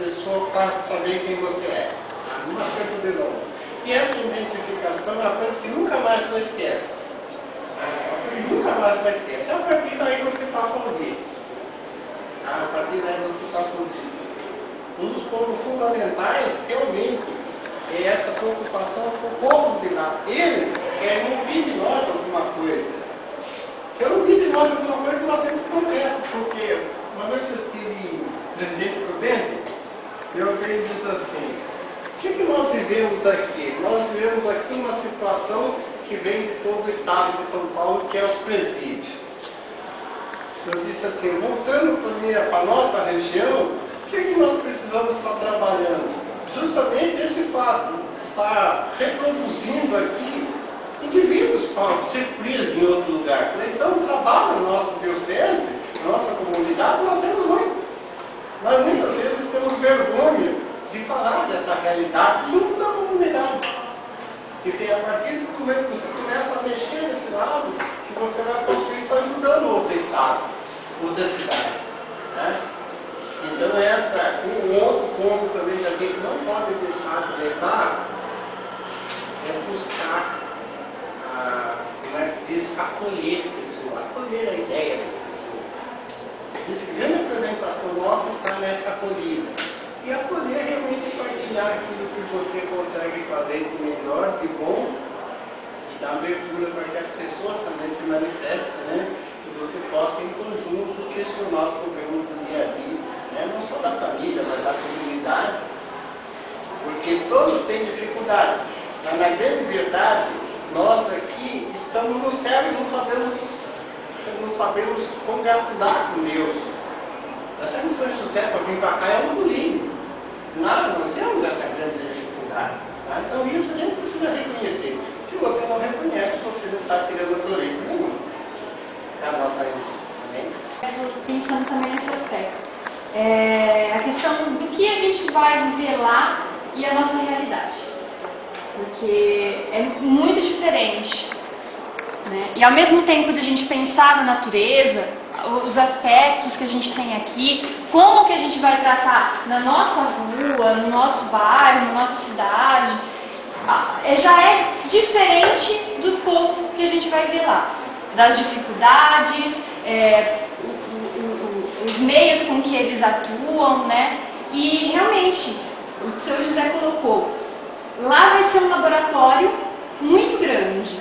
pessoa para saber quem você é. Uma coisa de novo. E essa identificação é uma coisa que nunca mais você esquece. É uma coisa que nunca mais você esquece. É a partir daí você passa o dia. A partir daí você passa o dia. Um dos pontos fundamentais, realmente, é essa preocupação com o povo de lá. Eles querem ouvir de nós alguma coisa. Querem ouvir de nós alguma coisa que nós temos concreto, porque uma vez eu estive presidente prudente, e alguém diz assim, o que, que nós vivemos aqui? Nós vivemos aqui uma situação que vem de todo o estado de São Paulo, que é os presídios. Eu disse assim, voltando para a nossa região, o que, que nós precisamos estar trabalhando? Justamente esse fato, está reproduzindo aqui indivíduos para ser presos em outro lugar. Então, trabalho da nossa diocese, nossa comunidade, nós temos muito. Mas muitas vezes temos vergonha de falar realidade junto da comunidade. Porque a partir do momento que você começa a mexer nesse lado, que você vai construir, está ajudando outro estado, outra cidade. Né? Então essa, um outro ponto também que a gente não pode deixar de levar é buscar, a, como é que diz, acolher a pessoa, acolher a ideia das pessoas. Essa grande apresentação nossa está nessa acolhida. E acolher realmente partilhar aquilo que você consegue fazer de melhor, de bom, e dar abertura para que as pessoas também se manifestem, né? Que você possa, em conjunto, questionar os problemas do dia a dia né? não só da família, mas da comunidade, porque todos têm dificuldade. Mas na grande verdade, nós aqui estamos no céu e não sabemos, não sabemos congratular com Deus. Nós temos São José para vir para cá é um lindo. Nós, nós temos essa grande dificuldade. Tá? Então isso a gente precisa reconhecer. Se você não reconhece, você não está tirando proveito nenhum. É a nossa também. Pensando também nesse aspecto é, a questão do que a gente vai viver lá e a nossa realidade. Porque é muito diferente. Né? E ao mesmo tempo de a gente pensar na natureza, os aspectos que a gente tem aqui, como que a gente vai tratar na nossa rua, no nosso bairro, na nossa cidade, é, já é diferente do povo que a gente vai ver lá. Das dificuldades, é, os meios com que eles atuam, né? E realmente, o seu José colocou, lá vai ser um laboratório muito grande,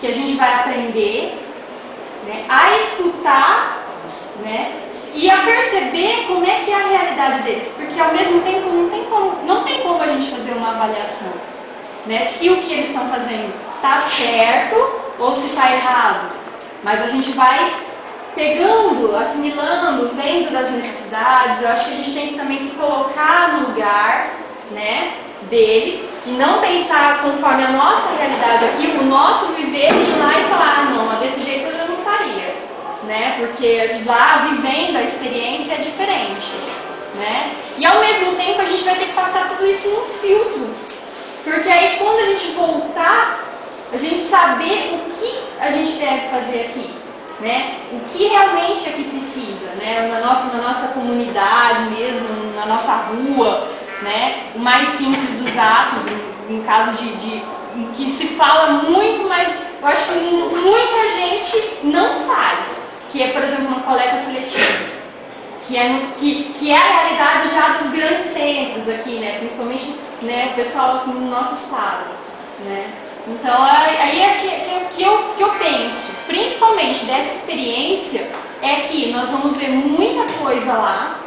que a gente vai aprender né, a escutar né, e a perceber como é que é a realidade deles, porque ao mesmo tempo não tem como, não tem como a gente fazer uma avaliação. Né, se o que eles estão fazendo está certo ou se está errado. Mas a gente vai pegando, assimilando, vendo das necessidades, eu acho que a gente tem que também se colocar no lugar né, deles e não pensar conforme a nossa realidade aqui, o nosso viver, e ir lá e falar, ah, não, mas desse jeito. Né? Porque lá vivendo a experiência é diferente. Né? E ao mesmo tempo a gente vai ter que passar tudo isso num filtro. Porque aí quando a gente voltar, a gente saber o que a gente deve fazer aqui né? O que realmente que precisa, né? Na nossa, na nossa comunidade mesmo, na nossa rua, né? O mais simples dos atos, em, caso de, de que se fala muito, mas eu acho que muita gente não faz, que é, por exemplo, uma coleta seletiva. Que é, que, que é a realidade já dos grandes centros aqui, né? principalmente né, o pessoal no nosso estado. Né? Então, aí é que, que, eu, que eu penso, principalmente dessa experiência, é que nós vamos ver muita coisa lá,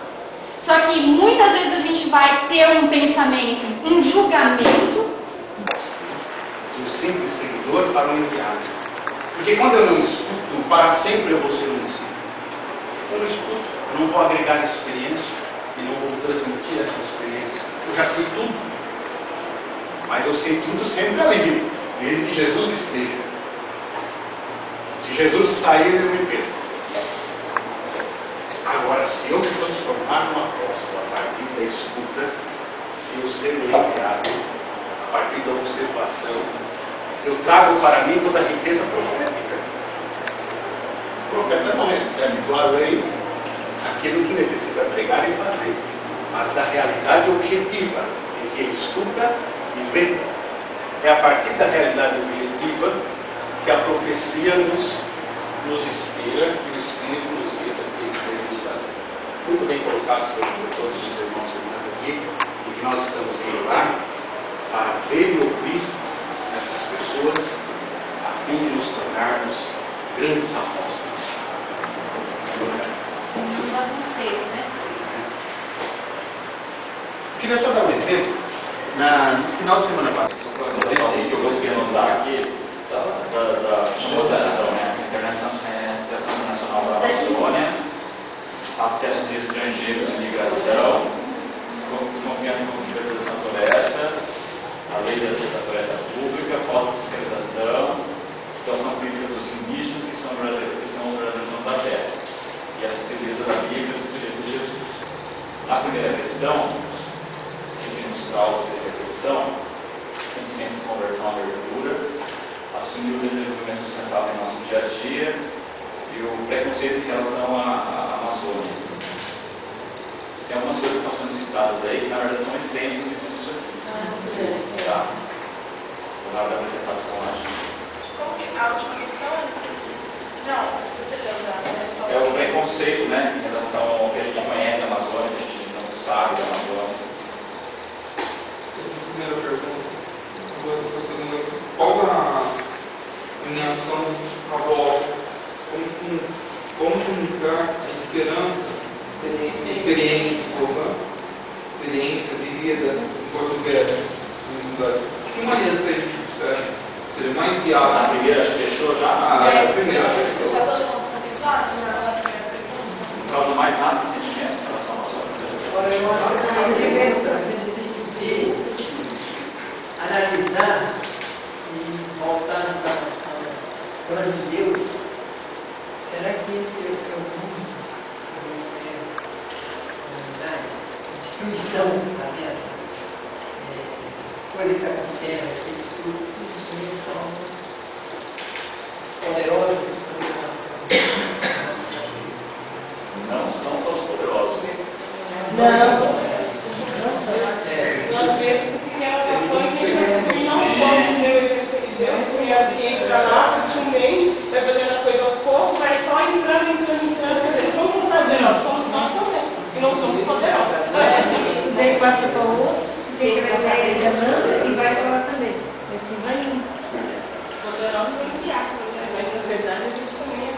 só que muitas vezes a gente vai ter um pensamento, um julgamento. De um simples seguidor para um enviado. Porque quando eu não escuto, para sempre eu vou ser um discípulo. Eu não escuto, eu não vou agregar experiência e não vou transmitir essa experiência. Eu já sei tudo. Mas eu sei tudo sempre ali desde que Jesus esteja. Se Jesus sair, eu me perco. Agora, se eu me transformar num apóstolo a partir da escuta, se eu ser enviado a partir da observação, eu trago para mim toda a riqueza profética. O profeta não recebe do além aquilo que necessita pregar e fazer. mas da realidade objetiva, em que ele escuta e vê. É a partir da realidade objetiva que a profecia nos, nos inspira e o Espírito nos diz aquilo que devemos fazer. Muito bem colocados por todos os irmãos e irmãs aqui, e que nós estamos indo lá para ver e ouvir essas pessoas, a fim de nos tornarmos grandes apóstolos. Um conceito, né? Queria só dar um exemplo. Na, no final de semana passada. que eu gostaria de notar aqui, da, da, da atenção, né? Internacional Nacional da Amazônia, acesso de estrangeiros e migração, desconfiança com a privatização da floresta, a lei da floresta pública, falta de fiscalização, situação crítica dos indígenas que são, que são os verdadeiros da terra, e a sutileza da Bíblia e a sutileza de Jesus. Na primeira questão, causa de revolução, sentimento de conversão à abertura, assumir o desenvolvimento sustentável em nosso dia a dia e o preconceito em relação à, à Amazônia. Tem algumas coisas que estão sendo citadas aí que na verdade são exemplos de tudo isso aqui. Tá? Na hora da apresentação, acho. Como que a última questão? Não, você lembra? É o preconceito, né, em relação ao que a gente conhece a Amazônia, que a gente não sabe da Amazônia primeira pergunta. Agora para a segunda. Qual a minha ação à volta? Como, como comunicar a esperança, experiência, experiência, desculpa, experiência vivida em português? Que maneiras que a gente consegue ser mais viável? A primeira acho que fechou já? Ah, é, a primeira fechou. Está todo mundo contemplado? Não causa mais nada de sentimento em relação aos outros. Agora, eu acho que a gente tem que ver analisar e voltar para o plano de Deus, será que esse é o mundo que queremos? A destruição da terra, é, coisas que estão acontecendo, aqueles grupos que são os poderosos Não. São só os poderosos. Não. passa para o outro, tem que levar ele de avança e vai para lá também. E vai indo. Poderosos entre aspas? Mas na verdade a gente também é.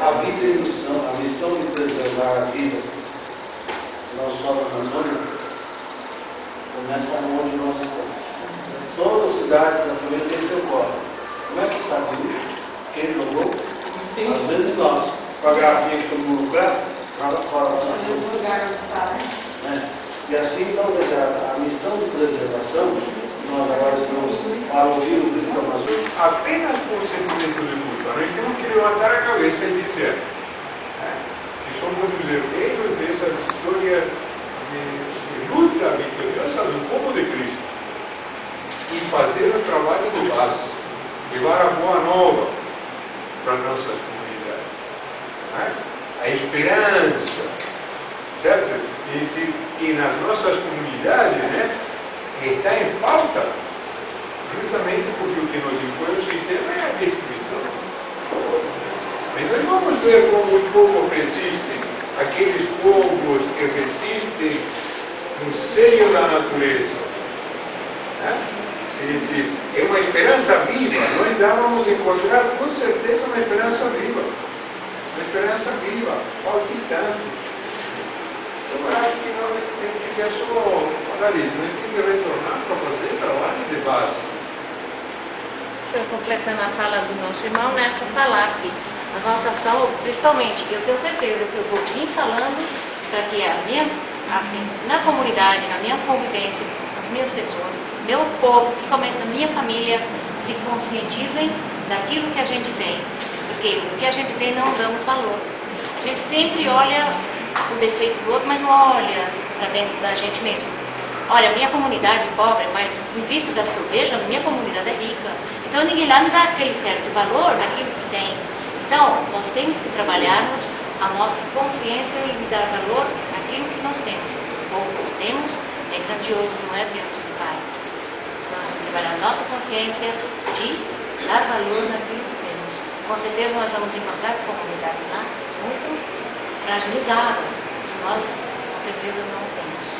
A vida e a missão, a missão de preservar a vida, não só na Amazônia, começa onde nós estamos. Toda cidade da Florida tem seu córrego. Como é que sabe isso? Quem jogou? Às vezes nós. Com a garrafinha que todo mundo lugar, nada fora. Olha está, né? né? E assim, talvez a, a missão de preservação, nós agora estamos para ouvir o amazônico. Apenas por sentimento de culpa. Gente não quer levantar a cabeça e dizer né, que somos os herdeiros dessa história de, de luta vitoriosa do povo de Cristo. E fazer o trabalho do base, levar a boa nova para nossas comunidades. Né? A esperança, certo? Esse, que nas nossas comunidades né, está em falta, justamente porque o que nos impõe o sistema é a destruição. Mas nós vamos ver como os povos resistem, aqueles povos que resistem no seio da natureza. Né? é uma esperança viva. Nós vamos encontrar com certeza uma esperança viva. Uma esperança viva, palpitante. Eu acho que nós temos que só analisar, nós temos que retornar para fazer trabalho de base. Estou completando a fala do nosso irmão, né? Só falar que a nossa ação, principalmente, eu tenho certeza que eu vou vir falando para que as minhas, assim, na comunidade, na minha convivência, as minhas pessoas, meu povo, principalmente na minha família, se conscientizem daquilo que a gente tem. Porque o que a gente tem não damos valor. A gente sempre olha o defeito do outro, mas não olha para dentro da gente mesmo olha, minha comunidade é pobre, mas em vista das que eu vejo, a minha comunidade é rica. Então ninguém lá não dá aquele certo valor daquilo que tem. Então, nós temos que trabalharmos a nossa consciência e dar valor àquilo que nós temos. Ou que temos é grandioso, não é diante do Pai. Então, trabalhar a nossa consciência de dar valor naquilo que temos. Com certeza nós vamos encontrar comunidades lá muito fragilizadas. Nós, com certeza, não temos.